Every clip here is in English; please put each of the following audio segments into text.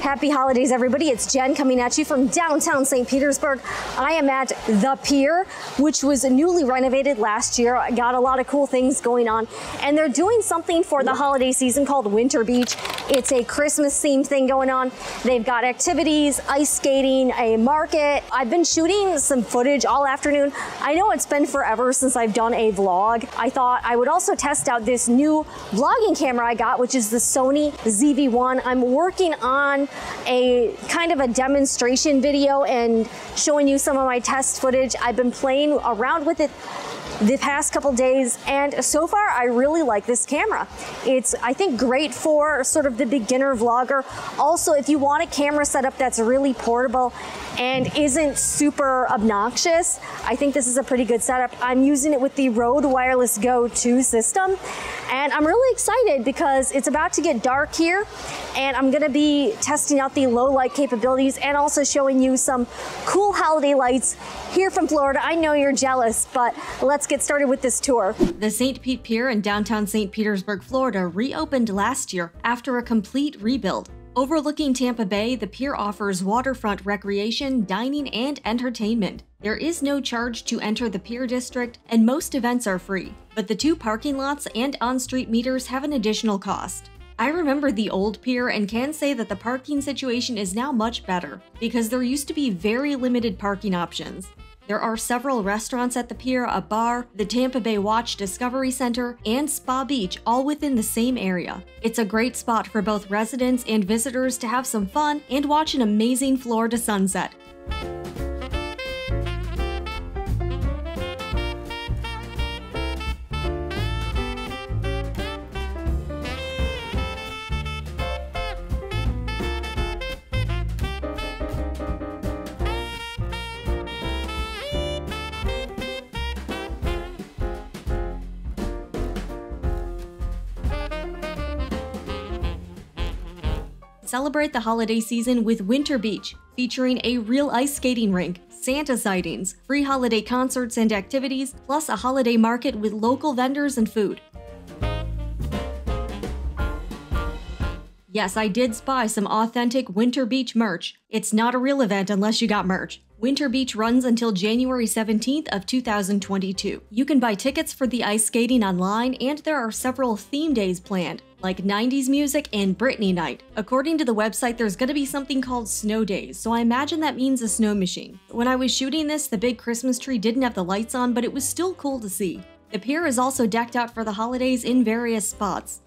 Happy holidays, everybody. It's Jen coming at you from downtown St. Petersburg. I am at The Pier, which was newly renovated last year. Got a lot of cool things going on. And they're doing something for the holiday season called Winter Beach. It's a Christmas themed thing going on. They've got activities, ice skating, a market. I've been shooting some footage all afternoon. I know it's been forever since I've done a vlog. I thought I would also test out this new vlogging camera I got, which is the Sony ZV-1. I'm working on a kind of a demonstration video and showing you some of my test footage. I've been playing around with it the past couple days and so far I really like this camera. It's I think great for sort of the beginner vlogger. Also if you want a camera setup that's really portable and isn't super obnoxious, I think this is a pretty good setup. I'm using it with the Rode Wireless Go 2 system and I'm really excited because it's about to get dark here and I'm gonna be testing out the low light capabilities and also showing you some cool holiday lights here from Florida. I know you're jealous, but let's get started with this tour. The St. Pete Pier in downtown St. Petersburg, Florida reopened last year after a complete rebuild. Overlooking Tampa Bay, the pier offers waterfront recreation, dining, and entertainment. There is no charge to enter the pier district, and most events are free. But the two parking lots and on street meters have an additional cost. I remember the old pier and can say that the parking situation is now much better, because there used to be very limited parking options. There are several restaurants at the pier, a bar, the Tampa Bay Watch Discovery Center, and Spa Beach all within the same area. It's a great spot for both residents and visitors to have some fun and watch an amazing Florida sunset. Celebrate the holiday season with Winter Beach, featuring a real ice skating rink, Santa sightings, free holiday concerts and activities, plus a holiday market with local vendors and food. Yes, I did spy some authentic Winter Beach merch. It's not a real event unless you got merch. Winter Beach runs until January 17th of 2022. You can buy tickets for the ice skating online and there are several theme days planned like 90s music and Britney night. According to the website, there's gonna be something called snow days, so I imagine that means a snow machine. When I was shooting this, the big Christmas tree didn't have the lights on, but it was still cool to see. The pier is also decked out for the holidays in various spots.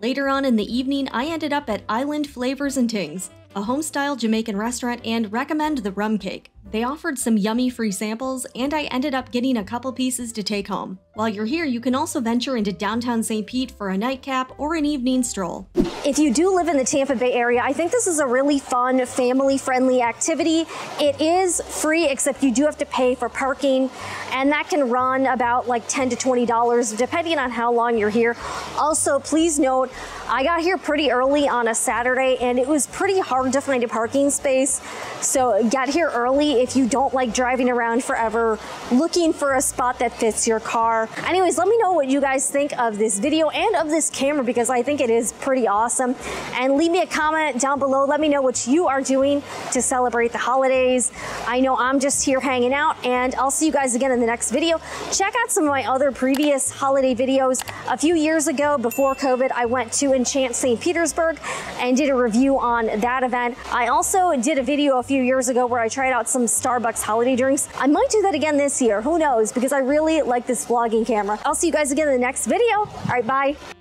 Later on in the evening, I ended up at Island Flavors and Tings, a home-style Jamaican restaurant and recommend the rum cake. They offered some yummy free samples, and I ended up getting a couple pieces to take home. While you're here, you can also venture into downtown St. Pete for a nightcap or an evening stroll. If you do live in the Tampa Bay area, I think this is a really fun, family-friendly activity. It is free, except you do have to pay for parking, and that can run about like 10 to $20, depending on how long you're here. Also, please note, I got here pretty early on a Saturday, and it was pretty hard to find a parking space. So get here early if you don't like driving around forever, looking for a spot that fits your car. Anyways, let me know what you guys think of this video and of this camera because I think it is pretty awesome. And leave me a comment down below. Let me know what you are doing to celebrate the holidays. I know I'm just here hanging out and I'll see you guys again in the next video. Check out some of my other previous holiday videos. A few years ago, before COVID, I went to Enchant St. Petersburg and did a review on that event. I also did a video a few years ago where I tried out some Starbucks holiday drinks. I might do that again this year. Who knows? Because I really like this vlogging camera. I'll see you guys again in the next video. All right, bye.